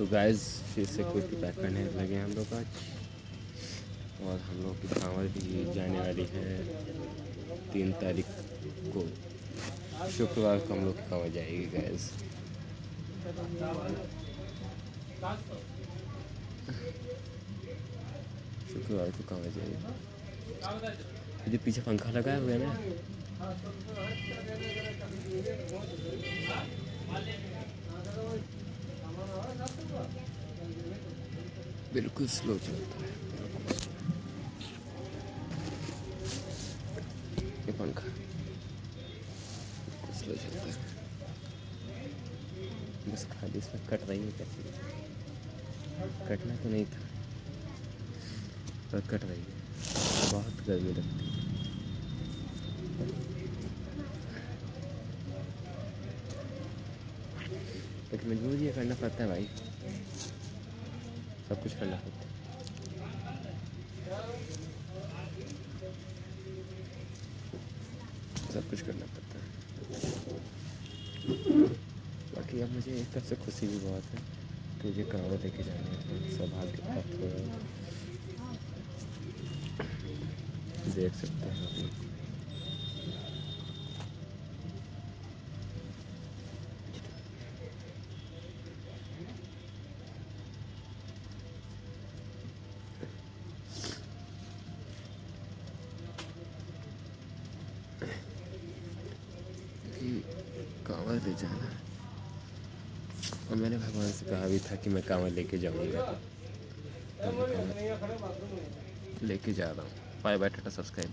तो गाइस फिर से कुछ पैक करने लगे हम लोग आज। और हम लोग की कांवर भी जाने वाली है। तीन तारीख को शुक्रवार को हम लोग की कांवर जाएगी गैस शुक्रवार को कांवर जाएगी। जो पीछे पंखा लगाया हुआ है ना? बिल्कुल स्लो चलता है। ये पंखा। स्लो चलता है। बस खाली इसमें कट रही है कैसे? कटना तो नहीं था। पर कट रही है। बहुत गर्मी लगती है। लेकिन मजबूरी करना पड़ता है भाई। सब कुछ पड़ता है। सब कुछ करना पड़ता है। बाकी अब मुझे एक तरफ़ से खुशी भी बहुत है कि मुझे कहाँ लेके जाने हैं सौभाग्य प्राप्त हो रहा है। देख सकते हैं आप लोग। कांवर ले जाना। और मैंने भगवान से कहा भी था कि मैं कांवर लेके जाऊँगा। तो लेके जा रहा हूँ। Bye bye, tata, subscribe.